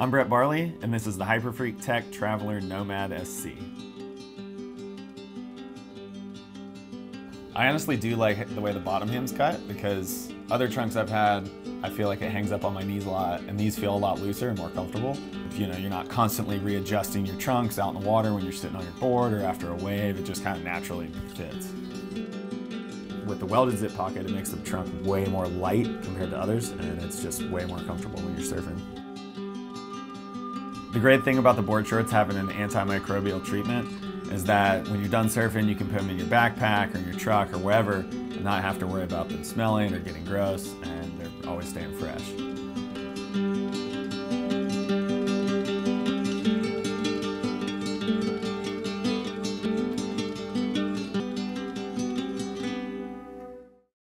I'm Brett Barley, and this is the Hyperfreak Tech Traveler Nomad SC. I honestly do like the way the bottom hem's cut because other trunks I've had, I feel like it hangs up on my knees a lot, and these feel a lot looser and more comfortable. If you know you're not constantly readjusting your trunks out in the water when you're sitting on your board or after a wave, it just kind of naturally fits. With the welded zip pocket, it makes the trunk way more light compared to others, and it's just way more comfortable when you're surfing. The great thing about the board shorts having an antimicrobial treatment is that when you're done surfing, you can put them in your backpack or in your truck or wherever and not have to worry about them smelling or getting gross, and they're always staying fresh.